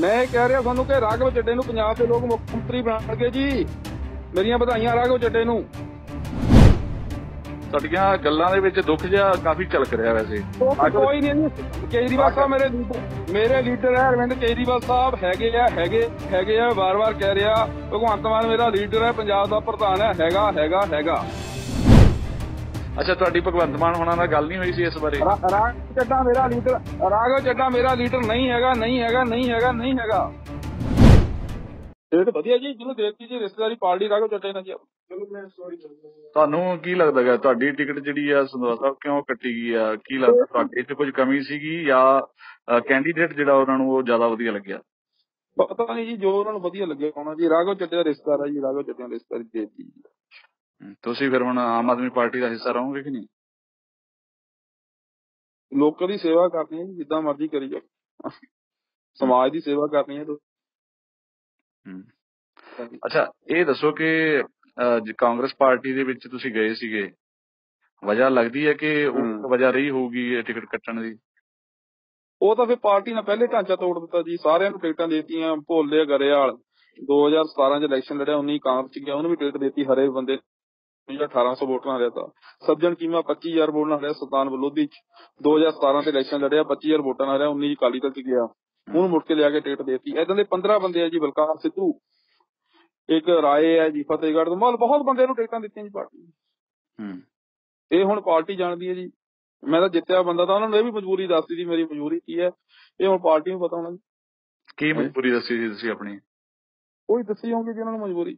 ਮੈਂ ਇਹ ਕਹਿ ਰਿਹਾ ਤੁਹਾਨੂੰ ਕਿ ਰਾਘਵ ਚੱਡੇ ਨੂੰ ਪੰਜਾਬ ਦੇ ਲੋਕ ਮੁੱਖ ਮੰਤਰੀ ਬਣਾਉਣਗੇ ਜੀ। ਮੇਰੀਆਂ ਵਧਾਈਆਂ ਰਾਘਵ ਚੱਡੇ ਨੂੰ। ਤੁਹਾਡੀਆਂ ਗੱਲਾਂ ਦੇ ਵਿੱਚ ਦੁੱਖ ਜਿਹਾ ਕਾਫੀ ਝਲਕ ਰਿਹਾ ਵੈਸੇ। ਕੋਈ ਨਹੀਂ ਕੇਜਰੀਵਾਲ ਸਾਹਿਬ ਮੇਰੇ ਮੇਰੇ ਲੀਡਰ ਹੈ ਅਰਵਿੰਦ ਕੇਜਰੀਵਾਲ ਸਾਹਿਬ ਹੈਗੇ ਆ ਹੈਗੇ ਹੈਗੇ ਆ ਵਾਰ-ਵਾਰ ਕਹਿ ਰਿਹਾ ਭਗਵੰਤ ਮਾਨ ਮੇਰਾ ਲੀਡਰ ਹੈ ਪੰਜਾਬ ਦਾ ਪ੍ਰਧਾਨ ਹੈ ਹੈਗਾ ਹੈਗਾ ਹੈਗਾ। ਅੱਛਾ ਤੁਹਾਡੀ ਭਗਵੰਤ ਮਾਨ ਹੋਣਾ ਨਾਲ ਗੱਲ ਨਹੀਂ ਹੋਈ ਸੀ ਇਸ ਬਾਰੇ? ਰਾ- ਰਾਘਵ ਚੱਡਾ ਮੇਰਾ ਲੀਡਰ ਰਾਘਵ ਚੱਡਾ ਮੇਰਾ ਲੀਡਰ ਨਹੀਂ ਹੈਗਾ ਨਹੀਂ ਹੈਗਾ ਨਹੀਂ ਹੈਗਾ ਨਹੀਂ ਹੈਗਾ। ਇਹ ਤਾਂ ਵਧੀਆ ਜੀ ਜਿਹਨੂੰ ਦੇਖੀ ਜੀ ਰਿਸ਼ਤੇਦਾਰੀ ਪਾਰਟੀ ਰਾਘਵ ਚੱਡੇ ਨਾਲ ਜੀ ਤੁਹਾਨੂੰ ਕੀ ਲੱਗਦਾ ਹੈ ਤੁਹਾਡੀ ਟਿਕਟ ਜਿਹੜੀ ਆ ਸੰਧਵਾ ਸਾਹਿਬ ਕਿਉਂ ਕੱਟੀ ਗਈ ਆ? ਕੀ ਲੱਗਦਾ ਤੁਹਾਡੇ 'ਚ ਕੁਝ ਕਮੀ ਸੀਗੀ ਜਾਂ ਕੈਂਡੀਡੇਟ ਜਿਹੜਾ ਉਹਨਾਂ ਨੂੰ ਉਹ ਜ਼ਿਆਦਾ ਵਧੀਆ ਲੱਗਿਆ? ਪਤਾ ਨਹੀਂ ਜੀ ਜੋ ਉਹਨਾਂ ਨੂੰ ਵਧੀਆ ਲੱਗਿਆ ਹੋਣਾ ਜੀ। ਰਾਘਵ ਚੱਡੇ ਦਾ ਰਿਸ਼ਤੇਦਾਰ ਹੈ ਜੀ ਰਾਘਵ ਚੱਡੇ ਦਾ ਰਿਸ਼ਤੇਦਾਰੀ ਦੇ। ਦਿੱਤੀ ਤੁਸੀਂ ਫਿਰ ਹੁਣ ਆਮ ਆਦਮੀ ਪਾਰਟੀ ਦਾ ਹਿੱਸਾ ਰਹੋਗੇ ਕਿ ਨਹੀਂ? ਲੋਕਾਂ ਦੀ ਸੇਵਾ ਕਰਨੀ ਹੈ ਜਿੱਦਾਂ ਮਰਜ਼ੀ ਕਰੀ ਜਾਓ। ਸਮਾਜ ਦੀ ਸੇਵਾ ਕਰਨੀ ਹੈ ਤਾਂ ਅੱਛਾ ਇਹ ਦੱਸੋ ਕਿ ਕਾਂਗਰਸ ਪਾਰਟੀ ਦੇ ਵਿੱਚ ਤੁਸੀਂ ਗਏ ਸੀਗੇ ਵਜ੍ਹਾ ਲੱਗਦੀ ਹੈ ਕਿ ਉਹ। ਵਜ੍ਹਾ ਰਹੀ ਹੋਊਗੀ ਟਿਕਟ ਕੱਟਣ ਦੀ? ਉਹ ਤਾਂ ਫਿਰ ਪਾਰਟੀ ਨੇ ਪਹਿਲੇ ਢਾਂਚਾ ਤੋੜ ਦਿੱਤਾ ਜੀ ਸਾਰਿਆਂ ਨੂੰ ਟਿਕਟਾਂ ਦੇਤੀਆਂ ਭੋਲੇ ਗਰੇਵਾਲ 2017 ਚ ਇਲੈਕਸ਼ਨ ਲੜਿਆ 19 ਕਾਂਗਰਸ ਚ ਗਿਆ ਉਹਨੂੰ ਵੀ ਟਿਕਟ ਦੇਤੀ ਹਰੇ ਬੰਦੇ। ਜਿਹੜਾ 1800 ਵੋਟ ਹਰਿਆ ਤਾਂ। ਸੱਜਣ ਕੀਮਾ 25000 ਵੋਟ ਹਰਿਆ ਸੁਲਤਾਨ ਬਲੋਦੀ ਚ। 2017 ਤੇ ਇਲੈਕਸ਼ਨ ਲੜਿਆ 25000 ਵੋਟਾਂ ਹਰਿਆ 19 ਅਕਾਲੀ ਦਲ ਚ ਗਿਆ। ਹੁਣ ਮੁੜ ਕੇ ਲਿਆ ਕੇ ਟਿਕਟ ਦੇਤੀ। ਇਦਾਂ ਦੇ 15 ਬੰਦੇ ਆ ਜੀ ਬਲਕਾਰ ਸਿੱਧੂ ਇੱਕ ਰਾਏ ਹੈ ਜੀ ਫਤਿਹਗੜ੍ਹ ਤੋਂ। ਮਤਲਬ ਬਹੁਤ ਬੰਦੇ ਨੂੰ ਟਿਕਟਾਂ ਦਿੱਤੀਆਂ ਜੀ ਪਾਰਟੀ। ਹਮ ਇਹ ਹੁਣ ਪਾਰਟੀ ਜਾਣਦੀ ਹੈ ਜੀ। ਮੈਂ ਤਾਂ ਜਿੱਤਿਆ ਬੰਦਾ ਤਾਂ ਉਹਨਾਂ ਨੂੰ ਇਹ ਵੀ ਮਜਬੂਰੀ ਦੱਸਦੀ ਸੀ ਮੇਰੀ ਮਜਬੂਰੀ ਕੀ ਹੈ। ਇਹ ਹੁਣ ਪਾਰਟੀ ਨੂੰ ਪਤਾ ਹੋਣਾ ਜੀ। ਕੀ ਮਜਬੂਰੀ ਦੱਸੀ ਸੀ ਤੁਸੀਂ ਆਪਣੀ? ਕੋਈ ਦੱਸੀ ਹੋਊਗੀ ਜੀ ਉਹਨਾਂ ਨੂੰ ਮਜਬੂਰੀ।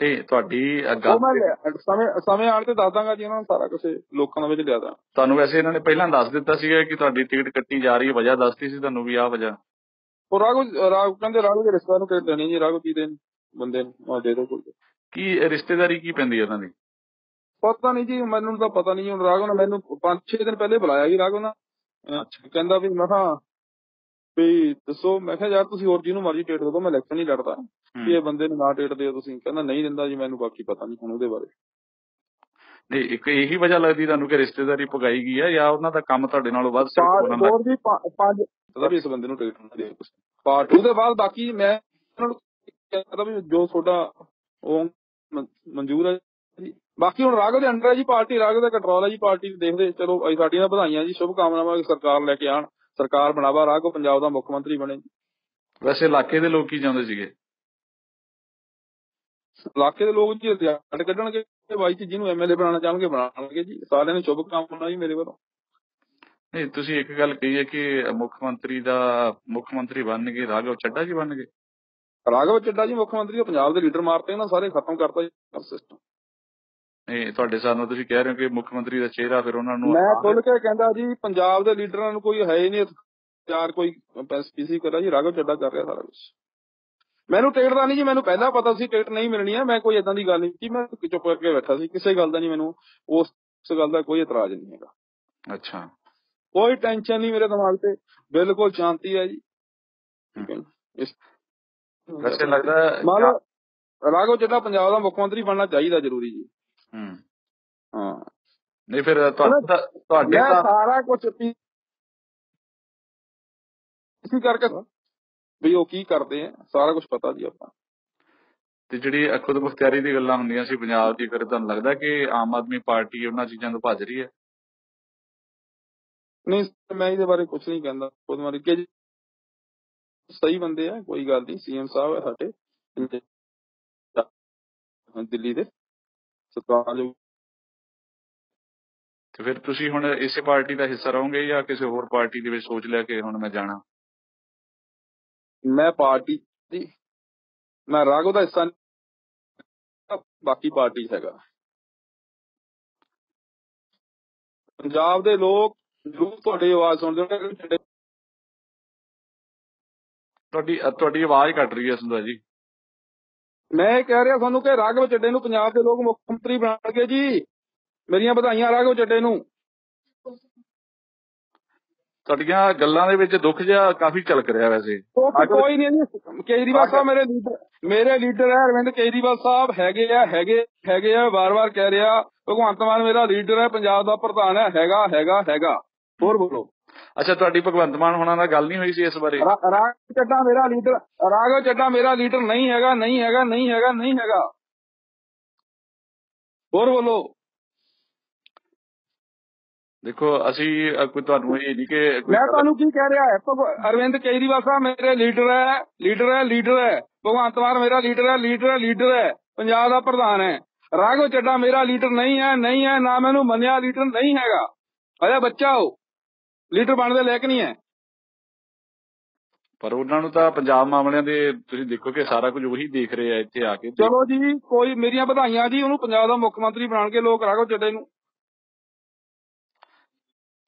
ਤੇ ਤੁਹਾਡੀ ਗੱਲ ਸਮੇਂ ਸਮੇਂ ਆਣ ਤੇ ਦੱਸ ਦਾਂਗਾ ਜੀ ਉਹਨਾਂ ਨੂੰ ਸਾਰਾ ਕੁਝ ਲੋਕਾਂ ਦੇ ਵਿੱਚ ਲਿਆ ਦਾਂ ਤੁਹਾਨੂੰ ਵੈਸੇ ਇਹਨਾਂ ਨੇ ਪਹਿਲਾਂ ਦੱਸ ਦਿੱਤਾ ਸੀਗਾ ਕਿ ਤੁਹਾਡੀ ਟਿਕਟ ਕੱਟੀ ਜਾ ਰਹੀ ਹੈ ਵਜ੍ਹਾ ਦੱਸਤੀ ਸੀ ਤੁਹਾਨੂੰ ਵੀ ਆਹ ਵਜ੍ਹਾ। ਉਹ ਰਾਘੋ ਰਾਘ ਕਹਿੰਦੇ ਰਾਘੋ ਦੇ ਰਿਸ਼ਤੇਦਾਰ ਨੂੰ ਟਿਕਟ ਦੇਣੀ ਜੀ ਰਾਘੋ ਕੀ ਦੇਣ ਬੰਦੇ ਨੂੰ ਆ ਦੇ ਦੋ ਕੋਈ। ਕੀ ਰਿਸ਼ਤੇਦਾਰੀ ਕੀ ਪੈਂਦੀ ਹੈ ਉਹਨਾਂ ਦੀ? ਪਤਾ ਨਹੀਂ ਜੀ ਮੈਨੂੰ ਤਾਂ ਪਤਾ ਨਹੀਂ ਹੁਣ ਰਾਘੋ ਨੇ ਮੈਨੂੰ 5-6 ਦਿਨ ਪਹਿਲੇ ਬੁਲਾਇਆ ਜੀ ਰਾਘੋ ਨੇ ਕਹਿੰਦਾ ਵੀ ਮੈਂ ਕਿਹਾ ਵੀ ਦੱਸੋ ਮੈਂ ਕਿਹਾ ਯਾਰ ਤੁਸੀਂ ਹੋਰ ਜਿਹਨੂੰ ਮਰਜ਼ੀ ਟਿਕਟ ਦੇ ਦਿਓ ਮੈਂ ਇਲੈਕਸ਼ਨ ਨਹੀਂ ਲੜਦਾ। ਵੀ ਇਹ ਬੰਦੇ ਨੂੰ ਨਾ ਟਿਕਟ ਦਿਓ ਤੁਸੀਂ ਕਹਿੰਦਾ ਨਹੀਂ ਦਿੰਦਾ ਜੀ ਮੈਨੂੰ ਬਾਕੀ ਪਤਾ ਨਹੀਂ ਹੁਣ ਉਹਦੇ ਬਾਰੇ। ਨਹੀਂ ਇੱਕ ਇਹੀ ਵਜ੍ਹਾ ਲੱਗਦੀ ਤੁਹਾਨੂੰ ਕਿ ਰਿਸ਼ਤੇਦਾਰੀ ਪਗਾਈ ਗਈ ਹੈ ਜਾਂ ਉਹਨਾਂ ਦਾ ਕੰਮ ਤੁਹਾਡੇ ਨਾਲੋਂ ਵੱਧ ਸਿਰ ਉਹਨਾਂ ਦਾ ਹੋਰ ਵੀ ਪੰ- ਪੰਜ ਪਤਾ ਵੀ ਇਸ ਬੰਦੇ ਨੂੰ ਟਿਕਟ ਨਾ ਦਿਓ ਤੁਸੀਂ ਪਾਰਟ 2 ਦੇ ਬਾਅਦ ਬਾਕੀ ਮੈਂ ਉਹਨਾਂ ਨੂੰ ਕਹਿੰਦਾ ਵੀ ਜੋ ਤੁਹਾਡਾ ਉਹ ਮਨ- ਮਨਜ਼ੂਰ ਹੈ ਜੀ। ਬਾਕੀ ਹੁਣ ਰਾਘਵ ਦੇ ਅੰਡਰ ਹੈ ਜੀ ਪਾਰਟੀ ਰਾਘਵ ਦਾ ਕੰਟਰੋਲ ਹੈ ਜੀ ਪਾਰਟੀ ਦੇਖਦੇ ਚਲੋ ਅਸੀਂ ਸਾਡੀਆਂ ਵਧਾਈਆਂ ਜੀ ਸ਼ੁਭ ਕਾਮਨਾਵਾਂ ਕਿ ਸਰਕਾਰ ਲੈ ਕੇ ਆਣ। ਸਰਕਾਰ ਬਣਾਵਾ ਰਾਘਵ ਪੰਜਾਬ ਦਾ ਮੁੱਖ ਮੰਤਰੀ ਬਣੇ। ਵੈਸੇ ਇਲਾਕੇ ਦੇ ਲੋਕ ਕੀ ਚਾਹੁੰਦੇ ਸੀਗੇ? ਇਲਾਕੇ ਦੇ ਲੋਕ ਜੀ ਰਿਜ਼ਲਟ ਕੱਢਣਗੇ ਬਾਈ ਜੀ ਜਿਹਨੂੰ ਐਮਐਲਏ ਬਣਾਉਣਾ ਚਾਹਣਗੇ ਬਣਾਉਣਗੇ ਜੀ। ਸਾਰਿਆਂ ਨੂੰ ਸ਼ੁਭ ਕਾਮਨਾ ਜੀ ਮੇਰੇ ਵੱਲੋਂ। ਨਹੀਂ ਤੁਸੀਂ ਇੱਕ ਗੱਲ ਕਹੀ ਹੈ ਕਿ ਮੁੱਖ ਮੰਤਰੀ ਦਾ ਮੁੱਖ ਮੰਤਰੀ ਬਣਨਗੇ ਰਾਘਵ ਚੱਡਾ ਜੀ ਬਣਨਗੇ ਰਾਘਵ ਚੱਡਾ ਜੀ ਮੁੱਖ ਮੰਤਰੀ ਉਹ ਪੰਜਾਬ ਦੇ ਲੀਡਰ ਮਾਰਤੇ ਉਹਨਾਂ ਸਾਰੇ ਖਤਮ ਕਰਤਾ ਜੀ ਸਿਸਟਮ ਨਹੀਂ ਤੁਹਾਡੇ ਨਾਲ ਤੁਸੀਂ ਕਹਿ ਰਹੇ ਹੋ ਕਿ ਮੁੱਖ ਮੰਤਰੀ ਦਾ ਚਿਹਰਾ ਫਿਰ ਉਹਨਾਂ ਨੂੰ ਮੈਂ ਖੁੱਲ ਕੇ ਕਹਿੰਦਾ ਜੀ ਪੰਜਾਬ ਦੇ ਲੀਡਰਾਂ ਨੂੰ ਕੋਈ ਹੈ ਹੀ ਨਹੀਂ ਚਾਰ ਕੋਈ ਪੈਸਪੀਸੀ ਕਰਾ ਜੀ ਰਾਘਵ ਚੱਡਾ ਕਰ ਰਿਹਾ ਸਾਰਾ ਕੁਝ ਮੈਨੂੰ ਟਿਕਟ ਦਾ ਨਹੀਂ ਜੀ ਮੈਨੂੰ ਪਹਿਲਾਂ ਪਤਾ ਸੀ ਟਿਕਟ ਨਹੀਂ ਮਿਲਣੀ ਹੈ ਮੈਂ ਕੋਈ ਇਦਾਂ ਦੀ ਗੱਲ ਨਹੀਂ ਕੀਤੀ ਮੈਂ ਚੁੱਪ ਕਰਕੇ ਬੈਠਾ ਸੀ ਕਿਸੇ ਗੱਲ ਦਾ ਨਹੀਂ ਮੈਨੂੰ ਉਸ ਗੱਲ ਦਾ ਕੋਈ ਇਤਰਾਜ਼ ਨਹੀਂ ਹੈਗਾ। ਅੱਛਾ। ਕੋਈ ਟੈਨਸ਼ਨ ਨਹੀਂ ਮੇਰੇ ਦਿਮਾਗ ਤੇ ਬਿਲਕੁਲ ਸ਼ਾਂਤੀ ਹੈ ਜੀ? ਇਸ ਵੈਸੇ ਲੱਗਦਾ ਲਓ ਰਾਘਵ ਚੱਡਾ ਪੰਜਾਬ ਦਾ ਮੁੱਖ ਮੰਤਰੀ ਬਣਨਾ ਚਾਹੀਦਾ ਜ਼ਰੂਰੀ ਜੀ। ਹੂੰ। ਹਾਂ। ਨਹੀਂ ਫਿਰ ਤੁਹਾਡੇ ਸਾਰਾ ਕੁਝ ਇਸੇ ਕਰਕੇ ਵੀ ਉਹ ਕੀ ਕਰਦੇ ਆ ਸਾਰਾ ਕੁਝ ਪਤਾ ਜੀ ਆਪਾਂ। ਤੇ ਜਿਹੜੀ ਖੁਦ ਮੁਖਤਿਆਰੀ ਦੀ ਗੱਲਾਂ ਹੁੰਦੀਆਂ ਸੀ ਪੰਜਾਬ ਦੀ ਫਿਰ ਤੁਹਾਨੂੰ ਲੱਗਦਾ ਕਿ ਆਮ ਆਦਮੀ ਪਾਰਟੀ ਉਹਨਾਂ ਚੀਜ਼ਾਂ ਤੋਂ ਭੱਜ ਰਹੀ ਹੈ? ਨਹੀਂ ਮੈਂ ਇਹਦੇ ਬਾਰੇ ਕੁਝ ਨਹੀਂ ਕਹਿੰਦਾ ਖੁਦ ਮਾਰੀ। ਕਿ ਸਹੀ ਬੰਦੇ ਆ ਕੋਈ ਗੱਲ ਨਹੀਂ ਸੀਐਮ ਸਾਹਿਬ ਹੈ ਸਾਡੇ ਦਿੱਲੀ ਦੇ ਸਤਿਕਾਰਯੋਗ ਤੇ ਫਿਰ ਤੁਸੀਂ ਹੁਣ ਇਸੇ ਪਾਰਟੀ ਦਾ ਹਿੱਸਾ ਰਹੋਗੇ ਜਾਂ ਕਿਸੇ ਹੋਰ ਪਾਰਟੀ ਦੇ ਵਿੱਚ ਸੋਚ ਲਿਆ ਕਿ ਹੁਣ ਮੈਂ ਜਾਣਾ? ਮੈਂ ਪਾਰਟੀ ਦੀ ਮੈਂ ਰਾਘਵ ਦਾ ਹਿੱਸਾ ਬਾਕੀ ਪਾਰਟੀ ਹੈਗਾ। ਪੰਜਾਬ ਦੇ ਲੋਕ ਜ਼ਰੂਰ ਤੁਹਾਡੀ ਆਵਾਜ਼ ਸੁਣਦੇ ਜਿਹੜੇ ਤੁਹਾਡੀ ਤੁਹਾਡੀ ਆਵਾਜ਼ ਕੱਟ ਰਹੀ ਹੈ ਸੁੰਦਰ ਜੀ। ਮੈਂ ਇਹ ਕਹਿ ਰਿਹਾ ਤੁਹਾਨੂੰ ਕਿ ਰਾਘਵ ਚੱਡੇ ਨੂੰ ਪੰਜਾਬ ਦੇ ਲੋਕ ਮੁੱਖ ਮੰਤਰੀ ਬਣਾਉਣਗੇ ਜੀ। ਮੇਰੀਆਂ ਵਧਾਈਆਂ ਰਾਘਵ ਚੱਡੇ ਨੂੰ। ਤੁਹਾਡੀਆਂ ਗੱਲਾਂ ਦੇ ਵਿੱਚ ਦੁੱਖ ਜਿਹਾ ਕਾਫੀ ਝਲਕ ਰਿਹਾ ਵੈਸੇ। ਕੋਈ ਨਹੀਂ ਜੀ। ਕੇਜਰੀਵਾਲ ਸਾਹਿਬ ਮੇਰੇ ਲੀਡਰ ਮੇਰੇ ਲੀਡਰ ਹੈ ਅਰਵਿੰਦ ਕੇਜਰੀਵਾਲ ਸਾਹਿਬ ਹੈਗੇ ਆ ਹੈਗੇ ਹੈਗੇ ਆ ਵਾਰ-ਵਾਰ ਕਹਿ ਰਿਹਾ ਭਗਵੰਤ ਮਾਨ ਮੇਰਾ ਲੀਡਰ ਹੈ ਪੰਜਾਬ ਦਾ ਪ੍ਰਧਾਨ ਹੈ ਹੈਗਾ ਹੈਗਾ ਹੈਗਾ। ਹੋਰ ਬੋਲੋ। ਅੱਛਾ ਤੁਹਾਡੀ ਭਗਵੰਤ ਮਾਨ ਹੋਣਾ ਨਾਲ ਗੱਲ ਨਹੀਂ ਹੋਈ ਸੀ ਇਸ ਬਾਰੇ? ਰਾ- ਰਾਘਵ ਚੱਡਾ ਮੇਰਾ ਲੀਡਰ ਰਾਘਵ ਚੱਡਾ ਮੇਰਾ ਲੀਡਰ ਨਹੀਂ ਹੈਗਾ ਨਹੀਂ ਹੈਗਾ ਨਹੀਂ ਹੈਗਾ ਨਹੀਂ ਹੈਗਾ। ਹੋਰ ਬੋਲੋ। ਦੇਖੋ ਅਸੀਂ ਕੋਈ ਤੁਹਾਨੂੰ ਇਹ ਨਹੀਂ ਕਿ ਮੈਂ ਤੁਹਾਨੂੰ ਕੀ ਕਹਿ ਰਿਹਾ ਹੈ? ਅਰਵਿੰਦ ਕੇਜਰੀਵਾਲ ਸਾਹਿਬ ਮੇਰੇ ਲੀਡਰ ਹੈ ਲੀਡਰ ਹੈ ਲੀਡਰ ਹੈ। ਭਗਵੰਤ ਮਾਨ ਮੇਰਾ ਲੀਡਰ ਹੈ ਲੀਡਰ ਹੈ ਲੀਡਰ ਹੈ। ਪੰਜਾਬ ਦਾ ਪ੍ਰਧਾਨ ਹੈ। ਰਾਘਵ ਚੱਡਾ ਮੇਰਾ ਲੀਡਰ ਨਹੀਂ ਹੈ ਨਹੀਂ ਹੈ ਨਾ ਮੈਨੂੰ ਮੰਨਿਆ ਲੀਡਰ ਨਹੀਂ ਹੈਗਾ। ਅਜੇ ਬੱਚਾ ਹੋ ਲੀਡਰ ਬਣਨ ਦੇ ਲਾਇਕ ਨਹੀਂ ਹੈ। ਪਰ ਉਹਨਾਂ ਨੂੰ ਤਾਂ ਪੰਜਾਬ ਮਾਮਲਿਆਂ ਦੇ ਤੁਸੀਂ ਦੇਖੋ ਕਿ ਸਾਰਾ ਕੁਝ ਉਹੀ ਦੇਖ ਰਹੇ ਆ ਇੱਥੇ ਆ ਕੇ ਚਲੋ ਜੀ ਕੋਈ ਮੇਰੀਆਂ ਵਧਾਈਆਂ ਜੀ ਉਹਨੂੰ ਪੰਜਾਬ ਦਾ ਮੁੱਖ ਮੰਤਰੀ ਬਣਾ ਕੇ ਲੋਕ ਰਾਘਵ ਚੱਡੇ ਨੂੰ।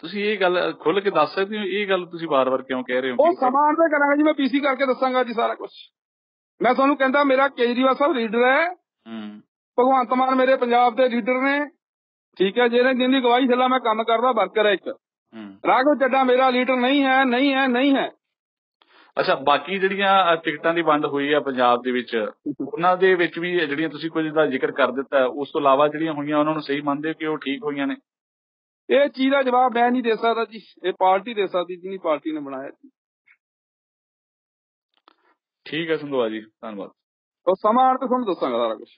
ਤੁਸੀਂ ਇਹ ਗੱਲ ਖੁੱਲ ਕੇ ਦੱਸ ਸਕਦੇ ਹੋ? ਇਹ ਗੱਲ ਤੁਸੀਂ ਵਾਰ-ਵਾਰ ਕਿਉਂ ਕਹਿ ਰਹੇ ਹੋ? ਉਹ ਸਮਾਨ ਤੇ ਕਰਾਂਗਾ ਜੀ ਮੈਂ ਪੀਸੀ ਕਰਕੇ ਦੱਸਾਂਗਾ ਜੀ ਸਾਰਾ ਕੁਝ ਮੈਂ ਤੁਹਾਨੂੰ ਕਹਿੰਦਾ ਮੇਰਾ ਕੇਜਰੀਵਾਲ ਸਾਹਿਬ ਲੀਡਰ ਹੈ। ਹੂੰ। ਭਗਵੰਤ ਮਾਨ ਮੇਰੇ ਪੰਜਾਬ ਦੇ ਲੀਡਰ ਨੇ। ਠੀਕ ਹੈ ਜਿਹਨੇ ਜਿੰਦੀ ਗਵਾਹੀ ਥੱਲਾ ਮੈਂ ਕੰਮ ਕਰਦਾ ਵਰਕਰ ਹੈ ਇੱਕ। ਹੂੰ। ਰਾਘਵ ਚੱਡਾ ਮੇਰਾ ਲੀਡਰ ਨਹੀਂ ਹੈ ਨਹੀਂ ਹੈ ਨਹੀਂ ਹੈ। ਅੱਛਾ ਬਾਕੀ ਜਿਹੜੀਆਂ ਟਿਕਟਾਂ ਦੀ ਵੰਡ ਹੋਈ ਆ ਪੰਜਾਬ ਦੇ ਵਿੱਚ ਉਹਨਾਂ ਦੇ ਵਿੱਚ ਵੀ ਜਿਹੜੀਆਂ ਤੁਸੀਂ ਕੁਝ ਦਾ ਜ਼ਿਕਰ ਕਰ ਦਿੱਤਾ ਉਸ ਤੋਂ ਇਲਾਵਾ ਜਿਹੜੀਆਂ ਹੋਈਆਂ ਉਹਨਾਂ ਨੂੰ ਸਹੀ ਮੰਨਦੇ ਹੋ ਕਿ ਉਹ ਠੀਕ ਹੋਈਆਂ ਨੇ? ਇਹ ਚੀਜ਼ ਦਾ ਜਵਾਬ ਮੈਂ ਨਹੀਂ ਦੇ ਸਕਦਾ ਜੀ। ਇਹ ਪਾਰਟੀ ਦੇ ਸਕਦੀ ਜਿਹਨੀ ਪਾਰਟੀ ਨੇ ਬਣਾਇਆ ਠੀਕ ਹੈ ਸੰਧਵਾ ਜੀ ਧੰਨਵਾਦ। ਉਹ ਸਮਾਂ ਆਉਣ ਤੇ ਤੁਹਾਨੂੰ ਦੱਸਾਂਗਾ ਸਾਰਾ ਕੁਝ